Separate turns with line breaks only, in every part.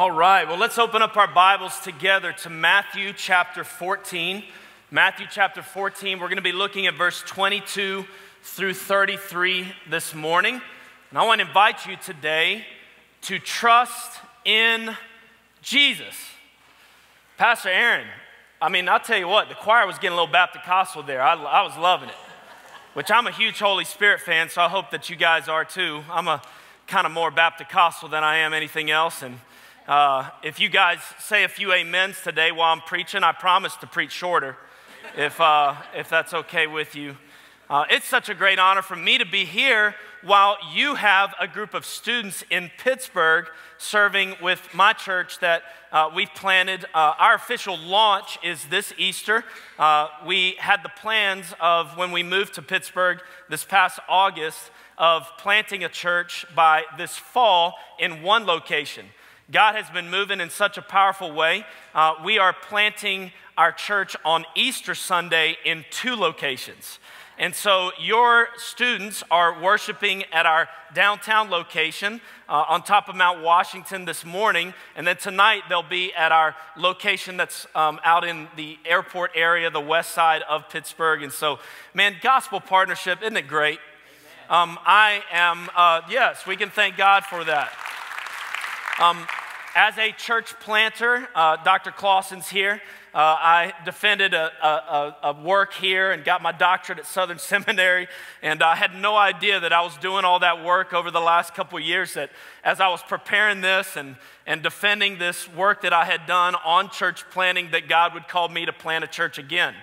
All right, well, let's open up our Bibles together to Matthew chapter 14. Matthew chapter 14, we're going to be looking at verse 22 through 33 this morning. And I want to invite you today to trust in Jesus. Pastor Aaron, I mean, I'll tell you what, the choir was getting a little Baptist there. I, I was loving it, which I'm a huge Holy Spirit fan, so I hope that you guys are too. I'm a kind of more Baptist than I am anything else. And uh, if you guys say a few amens today while I'm preaching, I promise to preach shorter, if, uh, if that's okay with you. Uh, it's such a great honor for me to be here while you have a group of students in Pittsburgh serving with my church that uh, we've planted. Uh, our official launch is this Easter. Uh, we had the plans of when we moved to Pittsburgh this past August of planting a church by this fall in one location. God has been moving in such a powerful way. Uh, we are planting our church on Easter Sunday in two locations. And so your students are worshiping at our downtown location uh, on top of Mount Washington this morning. And then tonight they'll be at our location that's um, out in the airport area, the west side of Pittsburgh. And so, man, gospel partnership, isn't it great? Um, I am, uh, yes, we can thank God for that. Um, as a church planter, uh, Dr. Clausen's here. Uh, I defended a, a, a, work here and got my doctorate at Southern Seminary, and I had no idea that I was doing all that work over the last couple years. That as I was preparing this and, and defending this work that I had done on church planting, that God would call me to plant a church again.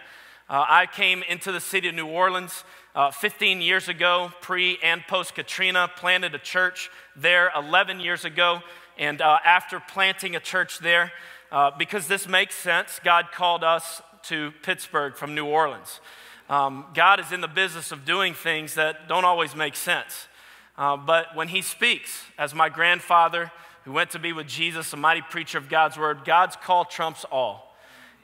Uh, I came into the city of New Orleans uh, 15 years ago, pre and post Katrina, planted a church there 11 years ago. And uh, after planting a church there, uh, because this makes sense, God called us to Pittsburgh from New Orleans. Um, God is in the business of doing things that don't always make sense. Uh, but when He speaks, as my grandfather, who went to be with Jesus, a mighty preacher of God's word, God's call trumps all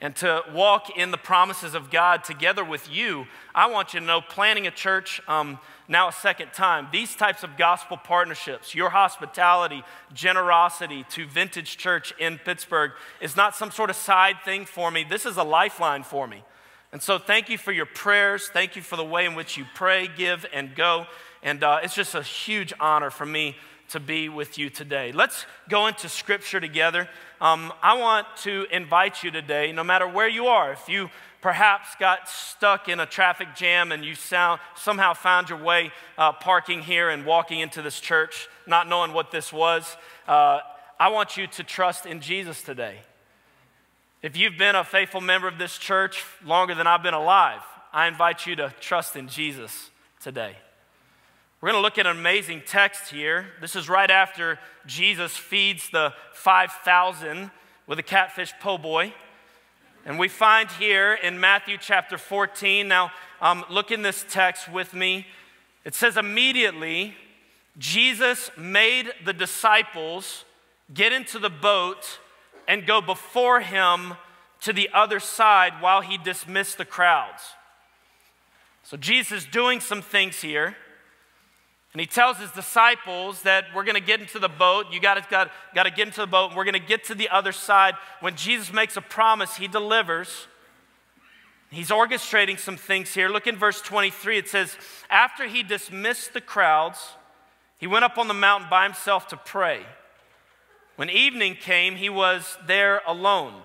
and to walk in the promises of God together with you, I want you to know planting a church um, now a second time, these types of gospel partnerships, your hospitality, generosity to Vintage Church in Pittsburgh is not some sort of side thing for me. This is a lifeline for me. And so thank you for your prayers. Thank you for the way in which you pray, give, and go. And uh, it's just a huge honor for me to be with you today. Let's go into scripture together. Um, I want to invite you today, no matter where you are, if you perhaps got stuck in a traffic jam and you sound, somehow found your way uh, parking here and walking into this church, not knowing what this was, uh, I want you to trust in Jesus today. If you've been a faithful member of this church longer than I've been alive, I invite you to trust in Jesus today. We're going to look at an amazing text here. This is right after Jesus feeds the 5,000 with a catfish po' boy. And we find here in Matthew chapter 14, now um, look in this text with me. It says, immediately, Jesus made the disciples get into the boat and go before him to the other side while he dismissed the crowds. So Jesus doing some things here. And he tells his disciples that we're going to get into the boat. You got to, get into the boat, and we're going to get to the other side. When Jesus makes a promise, he delivers. He's orchestrating some things here. Look in verse 23. It says, After he dismissed the crowds, he went up on the mountain by himself to pray. When evening came, he was there alone.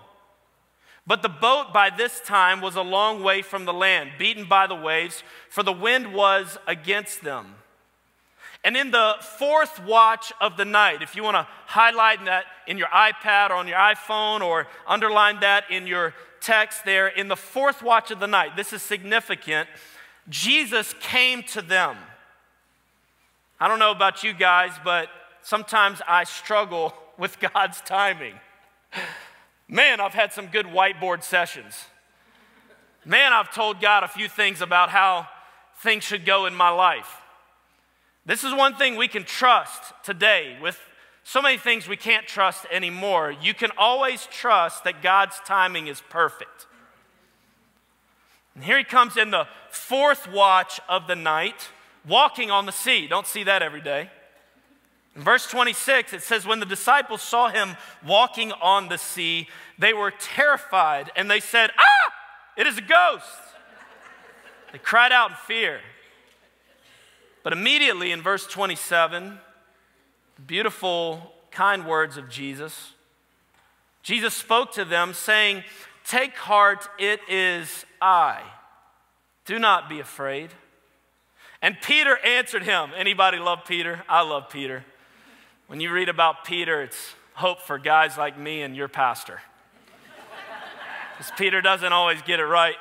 But the boat by this time was a long way from the land, beaten by the waves, for the wind was against them. And in the fourth watch of the night, if you want to highlight that in your iPad or on your iPhone or underline that in your text there, in the fourth watch of the night, this is significant. Jesus came to them. I don't know about you guys, but sometimes I struggle with God's timing. Man, I've had some good whiteboard sessions. Man, I've told God a few things about how things should go in my life. This is one thing we can trust today with so many things we can't trust anymore. You can always trust that God's timing is perfect. And here he comes in the fourth watch of the night, walking on the sea. Don't see that every day. In verse 26, it says, When the disciples saw him walking on the sea, they were terrified and they said, Ah, it is a ghost. They cried out in fear. But immediately in verse 27, beautiful, kind words of Jesus, Jesus spoke to them, saying, Take heart, it is I. Do not be afraid. And Peter answered him. Anybody love Peter? I love Peter. When you read about Peter, it's hope for guys like me and your pastor. Because Peter doesn't always get it right.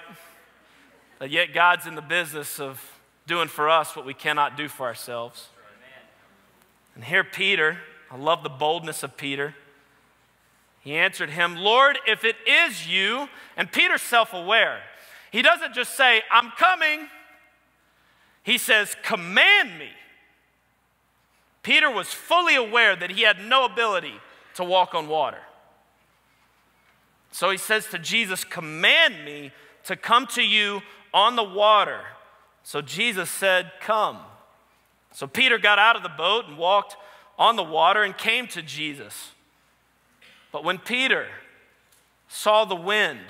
But yet, God's in the business of doing for us what we cannot do for ourselves. And here, Peter, I love the boldness of Peter. He answered him, Lord, if it is you, and Peter's self aware, he doesn't just say, I'm coming. He says, Command me. Peter was fully aware that he had no ability to walk on water. So he says to Jesus, Command me to come to you on the water. So Jesus said, Come. So Peter got out of the boat and walked on the water and came to Jesus. But when Peter saw the wind,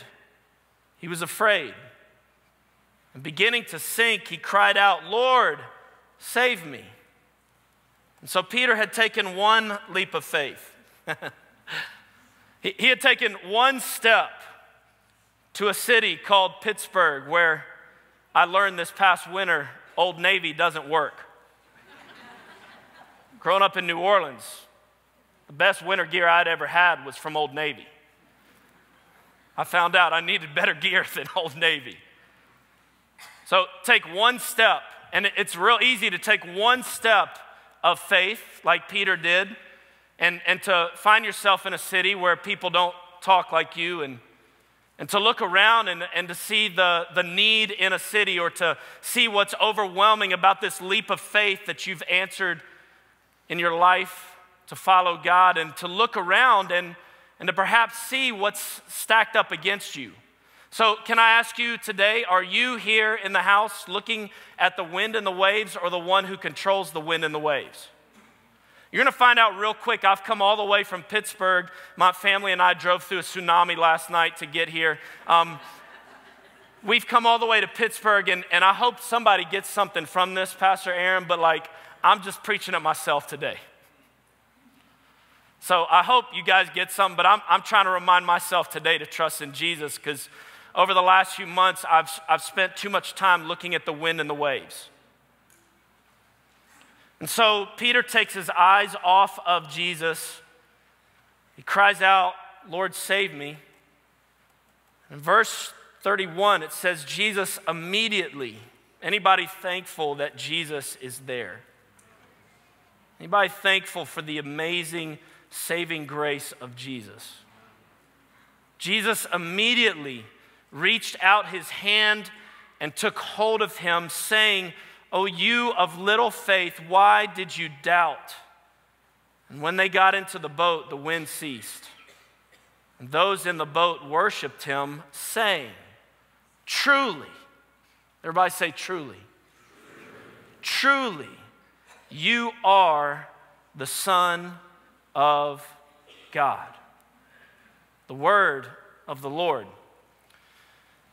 he was afraid. And beginning to sink, he cried out, Lord, save me. And so Peter had taken one leap of faith. he, he had taken one step to a city called Pittsburgh, where I learned this past winter Old Navy doesn't work. Growing up in New Orleans, the best winter gear I'd ever had was from Old Navy. I found out I needed better gear than Old Navy. So take one step, and it's real easy to take one step of faith, like Peter did, and, and to find yourself in a city where people don't talk like you, and, and to look around and, and to see the, the need in a city, or to see what's overwhelming about this leap of faith that you've answered in your life to follow God, and to look around and, and to perhaps see what's stacked up against you. So, can I ask you today, are you here in the house looking at the wind and the waves or the one who controls the wind and the waves? You're going to find out real quick. I've come all the way from Pittsburgh. My family and I drove through a tsunami last night to get here. Um, we've come all the way to Pittsburgh, and, and I hope somebody gets something from this, Pastor Aaron, but like, I'm just preaching it myself today. So I hope you guys get something, but I'm, I'm trying to remind myself today to trust in Jesus because over the last few months, I've, I've spent too much time looking at the wind and the waves. And so Peter takes his eyes off of Jesus. He cries out, Lord, save me. In verse 31, it says, Jesus immediately. Anybody thankful that Jesus is there? Anybody thankful for the amazing saving grace of Jesus? Jesus immediately reached out his hand and took hold of him, saying, O you of little faith, why did you doubt? And when they got into the boat, the wind ceased. And those in the boat worshiped him, saying, Truly, everybody say, Truly, truly, you are the Son of God. The word of the Lord.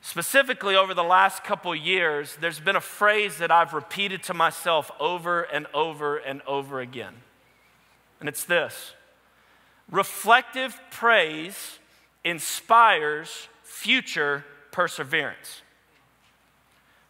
Specifically, over the last couple years, there's been a phrase that I've repeated to myself over and over and over again. And it's this reflective praise inspires future perseverance.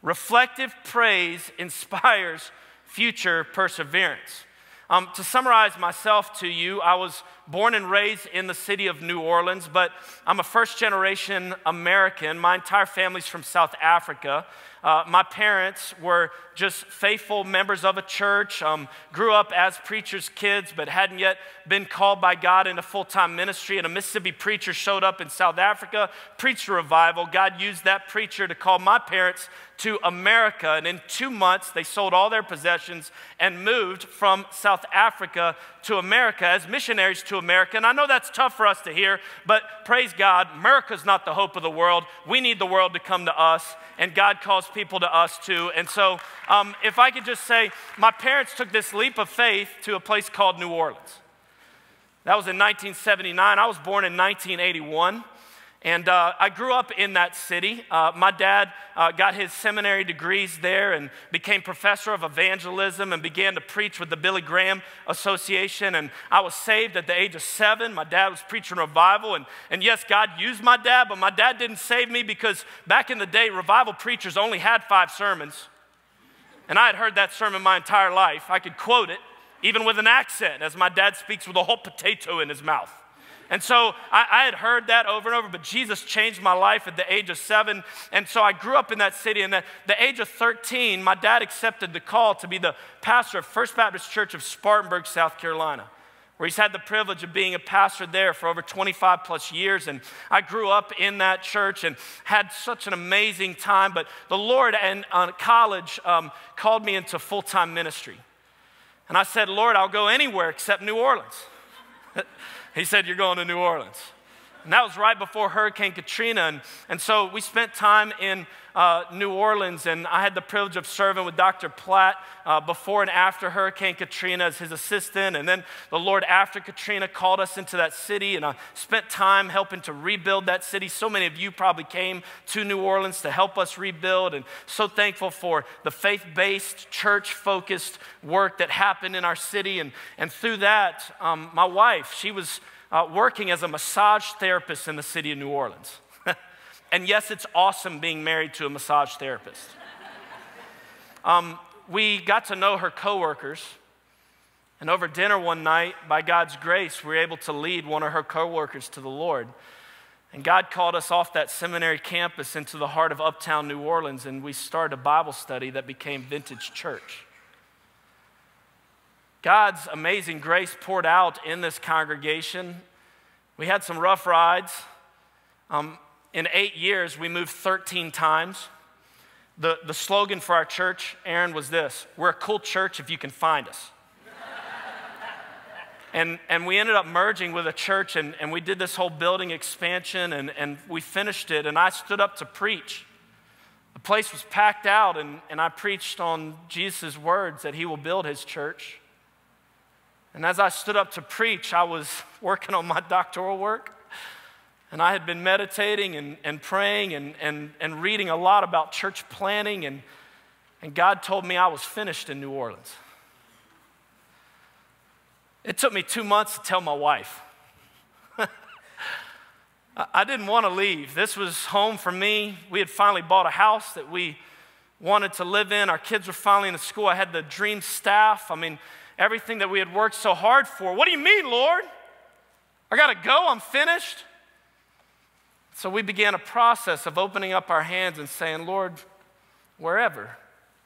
Reflective praise inspires future perseverance. Um, to summarize myself to you, I was born and raised in the city of New Orleans, but I'm a first generation American. My entire family's from South Africa. Uh, my parents were just faithful members of a church, um, grew up as preachers' kids, but hadn't yet been called by God into full time ministry. And a Mississippi preacher showed up in South Africa, preached a revival. God used that preacher to call my parents to America. And in two months, they sold all their possessions and moved from South Africa to America as missionaries to America. And I know that's tough for us to hear, but praise God, America's not the hope of the world. We need the world to come to us, and God calls people to us too. And so, um, if I could just say, my parents took this leap of faith to a place called New Orleans. That was in 1979. I was born in 1981. And uh, I grew up in that city. Uh, my dad uh, got his seminary degrees there and became professor of evangelism and began to preach with the Billy Graham Association. And I was saved at the age of seven. My dad was preaching revival. And, and yes, God used my dad, but my dad didn't save me because back in the day, revival preachers only had five sermons. And I had heard that sermon my entire life. I could quote it, even with an accent, as my dad speaks with a whole potato in his mouth. And so I, I, had heard that over and over, but Jesus changed my life at the age of seven. And so I grew up in that city. And at the age of 13, my dad accepted the call to be the pastor of First Baptist Church of Spartanburg, South Carolina, where he's had the privilege of being a pastor there for over 25 plus years. And I grew up in that church and had such an amazing time. But the Lord and uh, college um, called me into full time ministry. And I said, Lord, I'll go anywhere except New Orleans. He said, You're going to New Orleans. And that was right before Hurricane Katrina. And, and so we spent time in uh, New Orleans, and I had the privilege of serving with Dr. Platt uh, before and after Hurricane Katrina as his assistant. And then the Lord, after Katrina, called us into that city, and I spent time helping to rebuild that city. So many of you probably came to New Orleans to help us rebuild, and so thankful for the faith based, church focused work that happened in our city. And, and through that, um, my wife, she was uh, working as a massage therapist in the city of New Orleans. And yes, it's awesome being married to a massage therapist. um, we got to know her coworkers. And over dinner one night, by God's grace, we were able to lead one of her coworkers to the Lord. And God called us off that seminary campus into the heart of uptown New Orleans, and we started a Bible study that became Vintage Church. God's amazing grace poured out in this congregation. We had some rough rides. Um, in eight years, we moved 13 times. The, the slogan for our church, Aaron, was this We're a cool church if you can find us. and, and we ended up merging with a church, and, and we did this whole building expansion, and, and we finished it. And I stood up to preach. The place was packed out, and, and I preached on Jesus' words that he will build his church. And as I stood up to preach, I was working on my doctoral work. And I had been meditating and, and praying and, and, and reading a lot about church planting. And, and God told me I was finished in New Orleans. It took me two months to tell my wife. I didn't want to leave. This was home for me. We had finally bought a house that we wanted to live in. Our kids were finally in the school. I had the dream staff. I mean, everything that we had worked so hard for. What do you mean, Lord? I got to go, I'm finished. So we began a process of opening up our hands and saying, Lord, wherever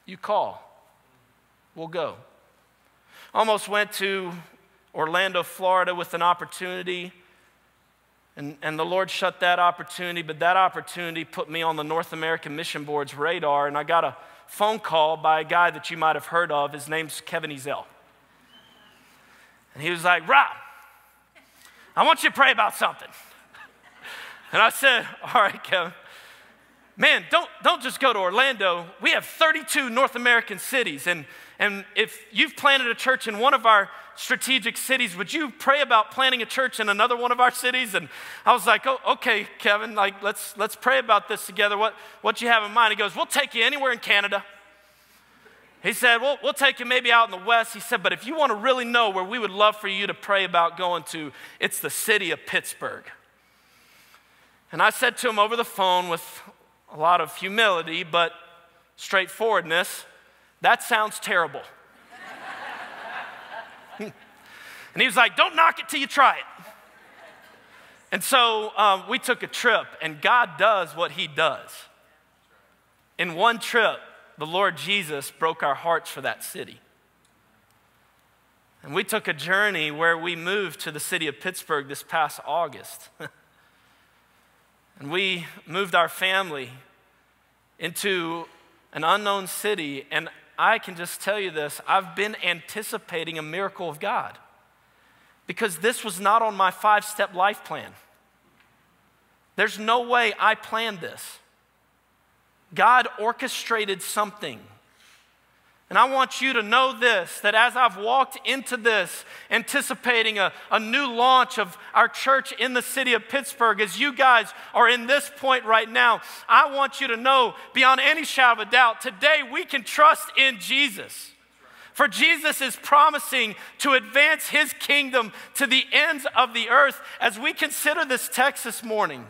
you call, we'll go. Almost went to Orlando, Florida with an opportunity. And, and the Lord shut that opportunity, but that opportunity put me on the North American Mission Board's radar. And I got a phone call by a guy that you might have heard of. His name's Kevin Ezell. And he was like, Rob, I want you to pray about something. And I said, All right, Kevin. Man, don't, don't just go to Orlando. We have 32 North American cities. And, and if you've planted a church in one of our strategic cities, would you pray about planting a church in another one of our cities? And I was like, oh, okay, Kevin, like, let's, let's pray about this together. What, what you have in mind? He goes, we'll take you anywhere in Canada. He said, well, we'll take you maybe out in the west. He said, but if you want to really know where we would love for you to pray about going to, it's the city of Pittsburgh. And I said to him over the phone with a lot of humility, but straightforwardness, that sounds terrible. and he was like, don't knock it till you try it. And so um, we took a trip, and God does what he does. In one trip, the Lord Jesus broke our hearts for that city. And we took a journey where we moved to the city of Pittsburgh this past August. and we moved our family into an unknown city, and I can just tell you this I've been anticipating a miracle of God because this was not on my five step life plan. There's no way I planned this. God orchestrated something and I want you to know this that as I've walked into this, anticipating a, a new launch of our church in the city of Pittsburgh, as you guys are in this point right now, I want you to know beyond any shadow of a doubt, today we can trust in Jesus. For Jesus is promising to advance his kingdom to the ends of the earth. As we consider this text this morning,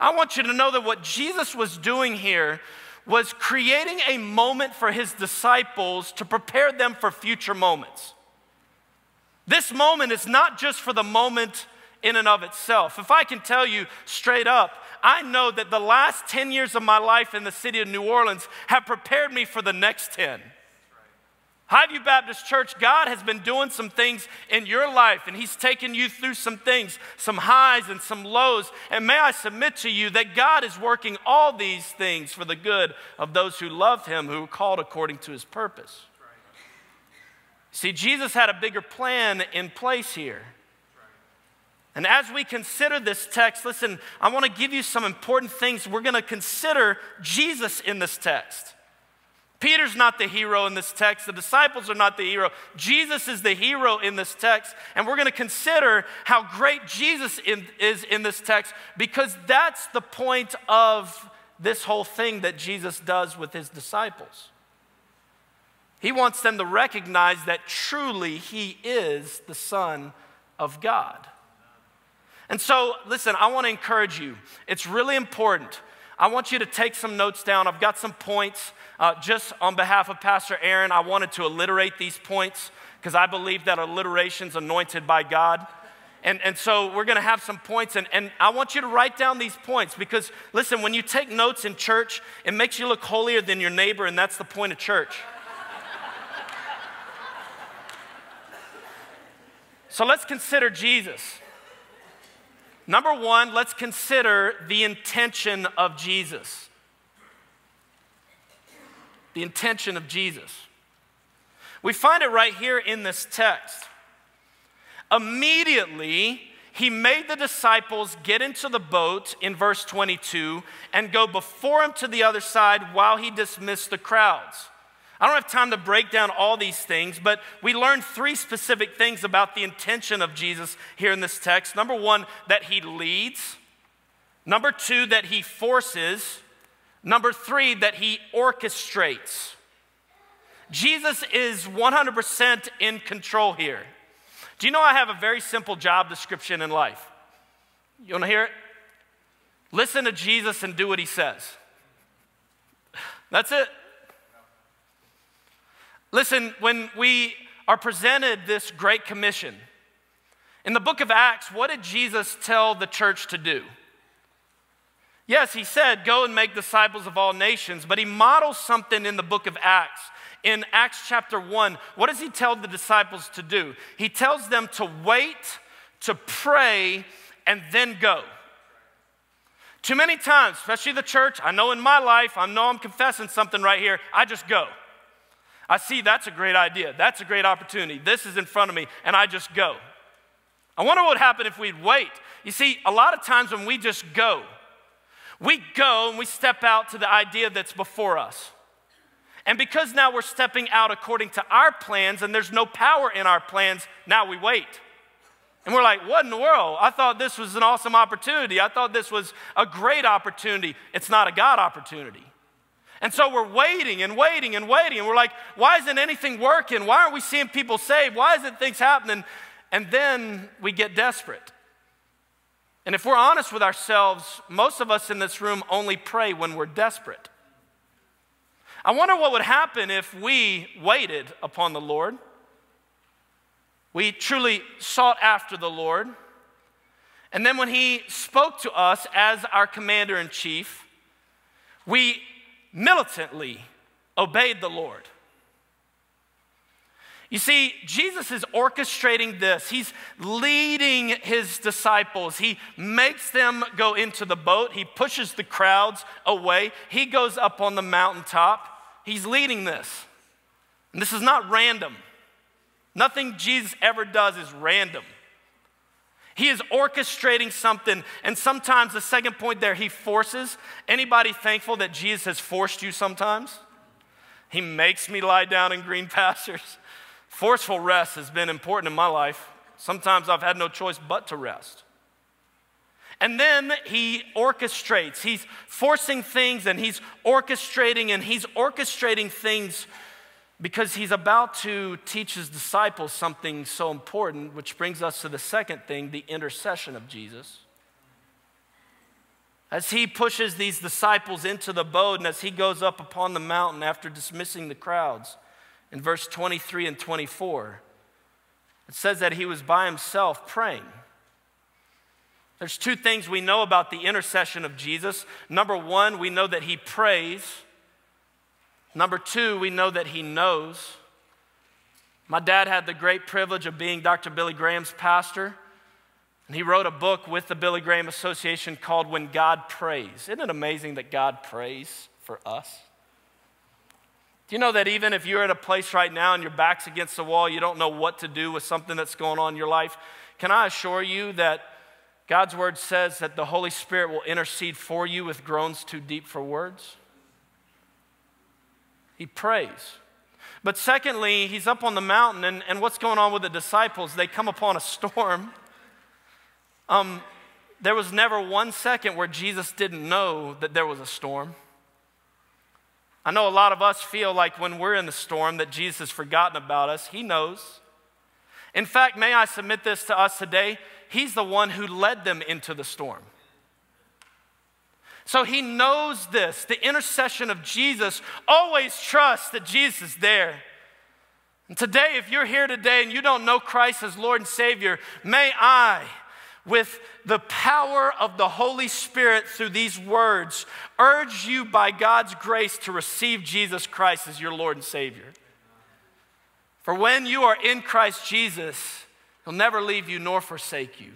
I want you to know that what Jesus was doing here was creating a moment for his disciples to prepare them for future moments. This moment is not just for the moment in and of itself. If I can tell you straight up, I know that the last 10 years of my life in the city of New Orleans have prepared me for the next 10. Highview Baptist Church, God has been doing some things in your life, and He's taken you through some things, some highs and some lows. And may I submit to you that God is working all these things for the good of those who love Him, who are called according to His purpose. See, Jesus had a bigger plan in place here. And as we consider this text, listen, I want to give you some important things. We're going to consider Jesus in this text. Peter's not the hero in this text. The disciples are not the hero. Jesus is the hero in this text. And we're going to consider how great Jesus in, is in this text because that's the point of this whole thing that Jesus does with his disciples. He wants them to recognize that truly he is the Son of God. And so, listen, I want to encourage you. It's really important. I want you to take some notes down. I've got some points. Uh, just on behalf of Pastor Aaron, I wanted to alliterate these points because I believe that alliteration's anointed by God. And, and so we're going to have some points, and, and I want you to write down these points because, listen, when you take notes in church, it makes you look holier than your neighbor, and that's the point of church. so let's consider Jesus. Number one, let's consider the intention of Jesus the intention of Jesus. We find it right here in this text. Immediately, he made the disciples get into the boat in verse 22 and go before him to the other side while he dismissed the crowds. I don't have time to break down all these things, but we learned three specific things about the intention of Jesus here in this text. Number one, that he leads. Number two, that he forces. Number three, that he orchestrates. Jesus is 100% in control here. Do you know I have a very simple job description in life? You wanna hear it? Listen to Jesus and do what he says. That's it. Listen, when we are presented this great commission, in the book of Acts, what did Jesus tell the church to do? Yes, he said, Go and make disciples of all nations, but he models something in the book of Acts. In Acts chapter 1, what does he tell the disciples to do? He tells them to wait, to pray, and then go. Too many times, especially the church, I know in my life, I know I'm confessing something right here, I just go. I see that's a great idea, that's a great opportunity, this is in front of me, and I just go. I wonder what would happen if we'd wait. You see, a lot of times when we just go, we go and we step out to the idea that's before us. And because now we're stepping out according to our plans and there's no power in our plans, now we wait. And we're like, what in the world? I thought this was an awesome opportunity. I thought this was a great opportunity. It's not a God opportunity. And so we're waiting and waiting and waiting. And we're like, why isn't anything working? Why aren't we seeing people saved? Why isn't things happening? And then we get desperate. And if we're honest with ourselves, most of us in this room only pray when we're desperate. I wonder what would happen if we waited upon the Lord. We truly sought after the Lord. And then when He spoke to us as our commander in chief, we militantly obeyed the Lord. You see, Jesus is orchestrating this. He's leading his disciples. He makes them go into the boat. He pushes the crowds away. He goes up on the mountaintop. He's leading this. And this is not random. Nothing Jesus ever does is random. He is orchestrating something, and sometimes the second point there, he forces. Anybody thankful that Jesus has forced you sometimes? He makes me lie down in green pastures. Forceful rest has been important in my life. Sometimes I've had no choice but to rest. And then he orchestrates. He's forcing things and he's orchestrating and he's orchestrating things because he's about to teach his disciples something so important, which brings us to the second thing the intercession of Jesus. As he pushes these disciples into the boat and as he goes up upon the mountain after dismissing the crowds, in verse 23 and 24, it says that he was by himself praying. There's two things we know about the intercession of Jesus. Number one, we know that he prays. Number two, we know that he knows. My dad had the great privilege of being Dr. Billy Graham's pastor. And he wrote a book with the Billy Graham Association called When God Prays. Isn't it amazing that God prays for us? Do you know that even if you're at a place right now and your back's against the wall, you don't know what to do with something that's going on in your life? Can I assure you that God's word says that the Holy Spirit will intercede for you with groans too deep for words? He prays. But secondly, he's up on the mountain, and, and what's going on with the disciples? They come upon a storm. Um, there was never one second where Jesus didn't know that there was a storm. I know a lot of us feel like when we're in the storm that Jesus has forgotten about us. He knows. In fact, may I submit this to us today? He's the one who led them into the storm. So he knows this. The intercession of Jesus always trusts that Jesus is there. And today, if you're here today and you don't know Christ as Lord and Savior, may I, with the power of the Holy Spirit through these words, urge you by God's grace to receive Jesus Christ as your Lord and Savior. For when you are in Christ Jesus, He'll never leave you nor forsake you.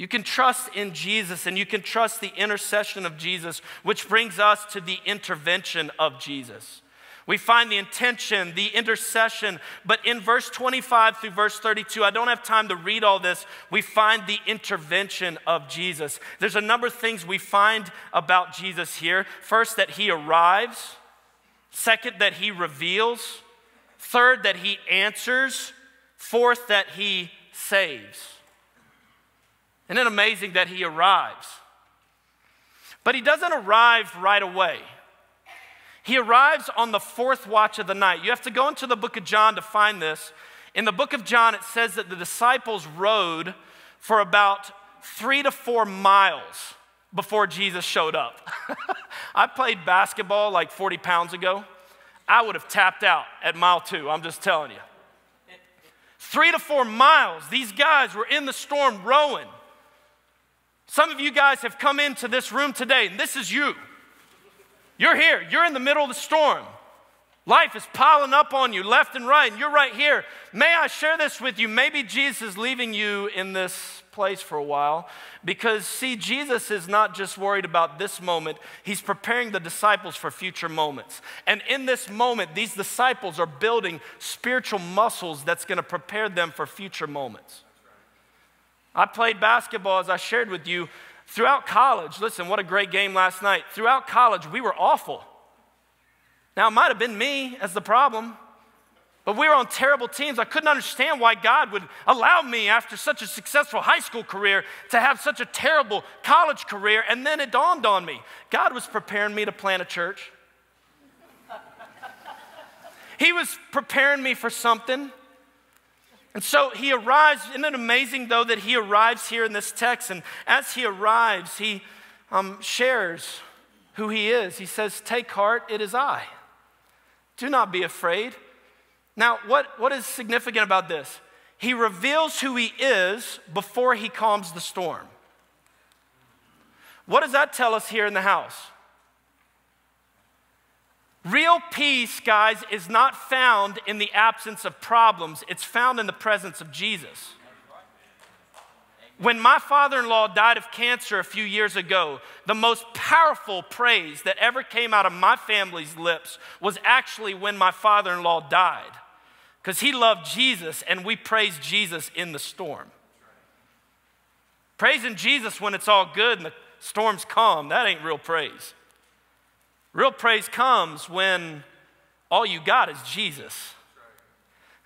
You can trust in Jesus and you can trust the intercession of Jesus, which brings us to the intervention of Jesus. We find the intention, the intercession, but in verse 25 through verse 32, I don't have time to read all this. We find the intervention of Jesus. There's a number of things we find about Jesus here. First, that he arrives. Second, that he reveals. Third, that he answers. Fourth, that he saves. Isn't it amazing that he arrives? But he doesn't arrive right away. He arrives on the fourth watch of the night. You have to go into the book of John to find this. In the book of John, it says that the disciples rode for about three to four miles before Jesus showed up. I played basketball like 40 pounds ago. I would have tapped out at mile two, I'm just telling you. Three to four miles, these guys were in the storm rowing. Some of you guys have come into this room today, and this is you. You're here, you're in the middle of the storm. Life is piling up on you left and right, and you're right here. May I share this with you? Maybe Jesus is leaving you in this place for a while because, see, Jesus is not just worried about this moment, He's preparing the disciples for future moments. And in this moment, these disciples are building spiritual muscles that's going to prepare them for future moments. I played basketball, as I shared with you, throughout college. Listen, what a great game last night. Throughout college, we were awful. Now, it might have been me as the problem, but we were on terrible teams. I couldn't understand why God would allow me, after such a successful high school career, to have such a terrible college career. And then it dawned on me God was preparing me to plant a church. he was preparing me for something. And so he arrives. Isn't it amazing, though, that he arrives here in this text? And as he arrives, he um, shares who he is. He says, Take heart, it is I. Do not be afraid. Now, what, what is significant about this? He reveals who he is before he calms the storm. What does that tell us here in the house? Real peace, guys, is not found in the absence of problems, it's found in the presence of Jesus. When my father in law died of cancer a few years ago, the most powerful praise that ever came out of my family's lips was actually when my father in law died. Because he loved Jesus and we praised Jesus in the storm. Praising Jesus when it's all good and the storm's calm, that ain't real praise. Real praise comes when all you got is Jesus.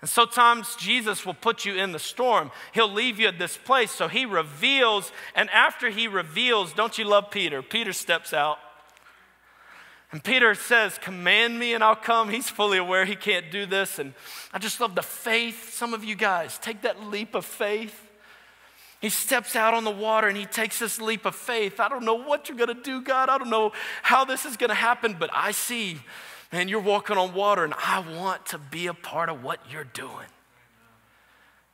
And sometimes Jesus will put you in the storm. He'll leave you at this place. So he reveals, and after he reveals, don't you love Peter? Peter steps out. And Peter says, Command me and I'll come. He's fully aware he can't do this. And I just love the faith. Some of you guys take that leap of faith. He steps out on the water and he takes this leap of faith. I don't know what you're going to do, God. I don't know how this is going to happen, but I see man, you're walking on water and I want to be a part of what you're doing.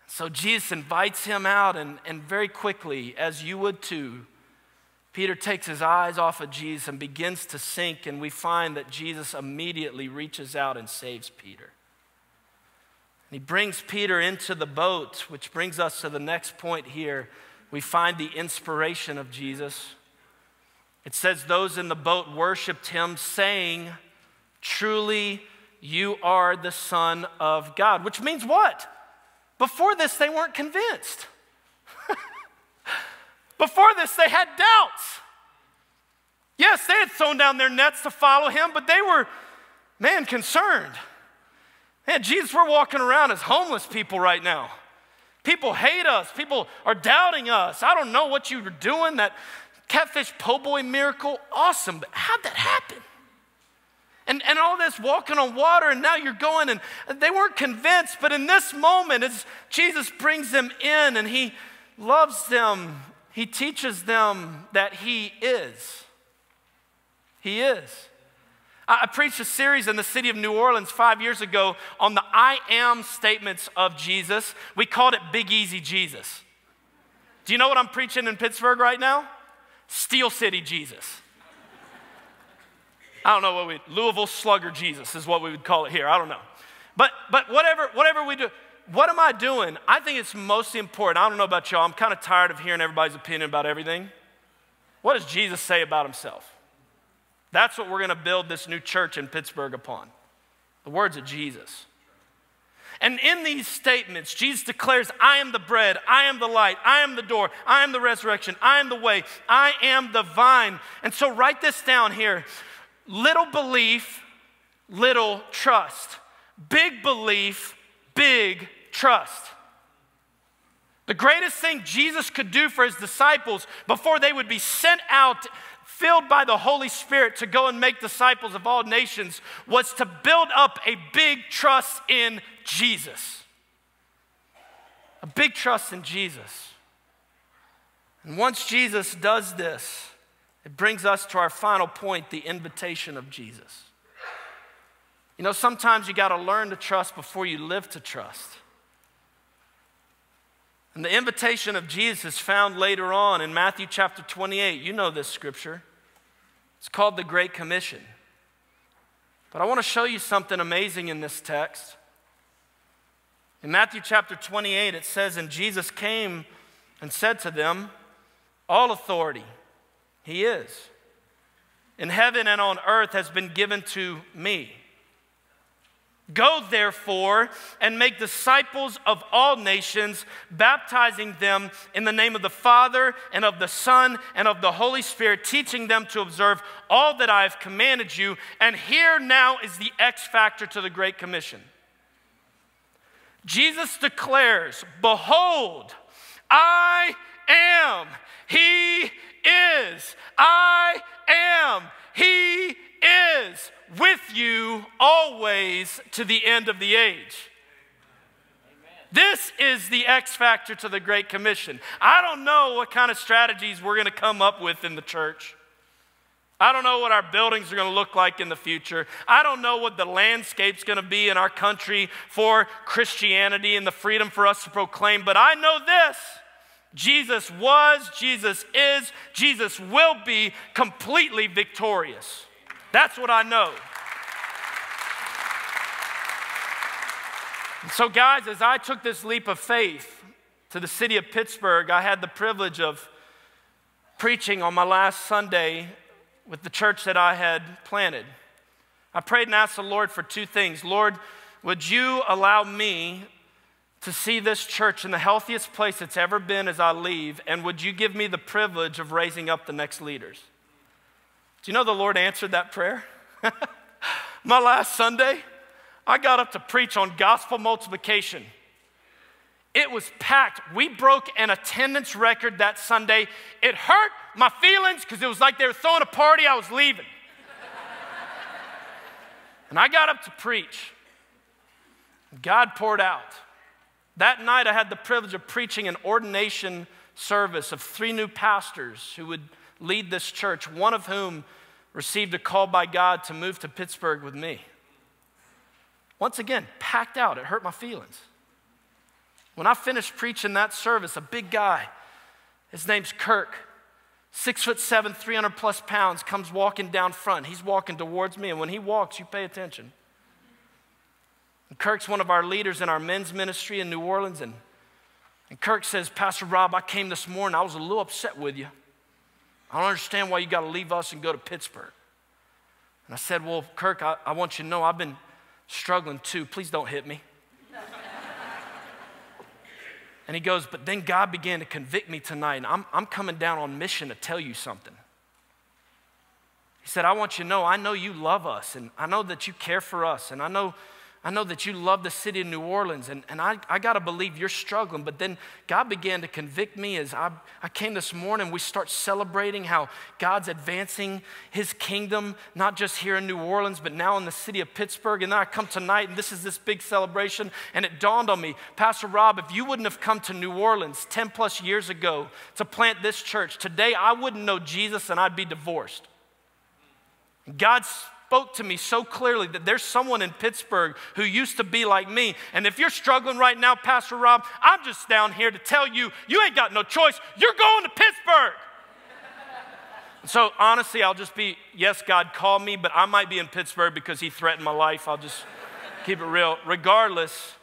So Jesus invites him out, and, and very quickly, as you would too, Peter takes his eyes off of Jesus and begins to sink, and we find that Jesus immediately reaches out and saves Peter. He brings Peter into the boat, which brings us to the next point here. We find the inspiration of Jesus. It says, Those in the boat worshiped him, saying, Truly, you are the Son of God. Which means what? Before this, they weren't convinced. Before this, they had doubts. Yes, they had thrown down their nets to follow him, but they were, man, concerned. Man, Jesus, we're walking around as homeless people right now. People hate us. People are doubting us. I don't know what you were doing. That catfish po' boy miracle, awesome. But how'd that happen? And, and all this walking on water, and now you're going, and they weren't convinced. But in this moment, as Jesus brings them in and he loves them, he teaches them that he is. He is. I preached a series in the city of New Orleans five years ago on the I am statements of Jesus. We called it Big Easy Jesus. Do you know what I'm preaching in Pittsburgh right now? Steel City Jesus. I don't know what we, Louisville Slugger Jesus is what we would call it here. I don't know. But, but whatever, whatever we do, what am I doing? I think it's most important. I don't know about y'all. I'm kind of tired of hearing everybody's opinion about everything. What does Jesus say about himself? That's what we're going to build this new church in Pittsburgh upon the words of Jesus. And in these statements, Jesus declares, I am the bread, I am the light, I am the door, I am the resurrection, I am the way, I am the vine. And so write this down here little belief, little trust. Big belief, big trust. The greatest thing Jesus could do for his disciples before they would be sent out, filled by the Holy Spirit to go and make disciples of all nations, was to build up a big trust in Jesus. A big trust in Jesus. And once Jesus does this, it brings us to our final point the invitation of Jesus. You know, sometimes you got to learn to trust before you live to trust. And the invitation of Jesus is found later on in Matthew chapter 28. You know this scripture. It's called the Great Commission. But I want to show you something amazing in this text. In Matthew chapter 28, it says, And Jesus came and said to them, All authority he is. In heaven and on earth has been given to me. Go therefore and make disciples of all nations, baptizing them in the name of the Father and of the Son and of the Holy Spirit, teaching them to observe all that I have commanded you. And here now is the X factor to the Great Commission. Jesus declares, Behold, I am, He is. I am. He is with you always to the end of the age. This is the X factor to the Great Commission. I don't know what kind of strategies we're going to come up with in the church. I don't know what our buildings are going to look like in the future. I don't know what the landscape's going to be in our country for Christianity and the freedom for us to proclaim, but I know this Jesus was, Jesus is, Jesus will be completely victorious. That's what I know. And so, guys, as I took this leap of faith, to the city of Pittsburgh, I had the privilege of preaching on my last Sunday with the church that I had planted. I prayed and asked the Lord for two things. Lord, would you allow me to see this church in the healthiest place it's ever been as I leave? And would you give me the privilege of raising up the next leaders? Do you know the Lord answered that prayer? my last Sunday, I got up to preach on gospel multiplication. It was packed. We broke an attendance record that Sunday. It hurt my feelings because it was like they were throwing a party, I was leaving. and I got up to preach. God poured out. That night, I had the privilege of preaching an ordination service of three new pastors who would lead this church, one of whom received a call by God to move to Pittsburgh with me. Once again, packed out. It hurt my feelings. When I finished preaching that service, a big guy, his name's Kirk, six foot seven, 300 plus pounds, comes walking down front. He's walking towards me, and when he walks, you pay attention. And Kirk's one of our leaders in our men's ministry in New Orleans, and, and Kirk says, Pastor Rob, I came this morning, I was a little upset with you. I don't understand why you got to leave us and go to Pittsburgh. And I said, Well, Kirk, I, I want you to know I've been struggling too. Please don't hit me. and he goes, But then God began to convict me tonight, and I'm, I'm coming down on mission to tell you something. He said, I want you to know, I know you love us, and I know that you care for us, and I know I know that you love the city of New Orleans, and, and I, I got to believe you're struggling. But then God began to convict me as I, I came this morning. We start celebrating how God's advancing his kingdom, not just here in New Orleans, but now in the city of Pittsburgh. And then I come tonight, and this is this big celebration. And it dawned on me, Pastor Rob, if you wouldn't have come to New Orleans 10 plus years ago to plant this church, today I wouldn't know Jesus and I'd be divorced. God's spoke to me so clearly that there's someone in Pittsburgh who used to be like me. And if you're struggling right now, Pastor Rob, I'm just down here to tell you, you ain't got no choice. You're going to Pittsburgh. so honestly, I'll just be, yes, God called me, but I might be in Pittsburgh because he threatened my life. I'll just keep it real. Regardless,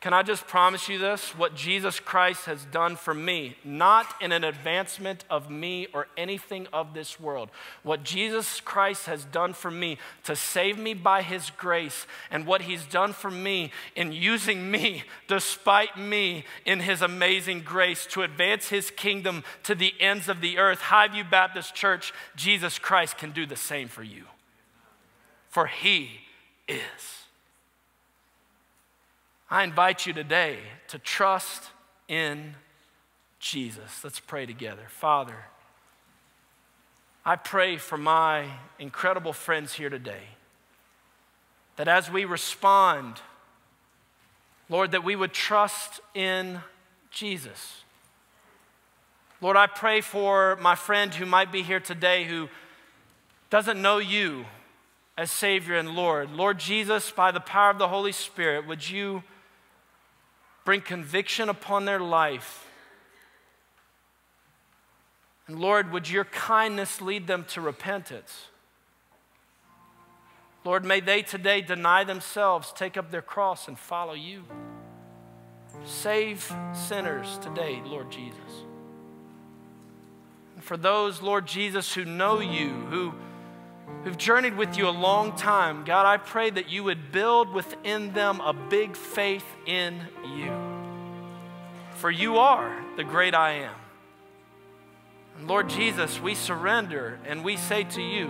can I just promise you this? What Jesus Christ has done for me, not in an advancement of me or anything of this world. What Jesus Christ has done for me to save me by his grace, and what he's done for me in using me despite me in his amazing grace to advance his kingdom to the ends of the earth. Highview Baptist Church, Jesus Christ can do the same for you. For he is. I invite you today to trust in Jesus. Let's pray together. Father, I pray for my incredible friends here today that as we respond, Lord, that we would trust in Jesus. Lord, I pray for my friend who might be here today who doesn't know you as Savior and Lord. Lord Jesus, by the power of the Holy Spirit, would you bring conviction upon their life. And Lord, would your kindness lead them to repentance? Lord, may they today deny themselves, take up their cross, and follow you. Save sinners today, Lord Jesus. And for those, Lord Jesus, who know you, who who've journeyed with you a long time, God, I pray that you would build within them a big faith in you. For you are the great I am. And Lord Jesus, we surrender and we say to you,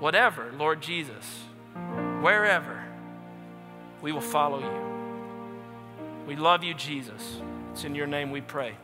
whatever, Lord Jesus, wherever, we will follow you. We love you, Jesus. It's in your name we pray.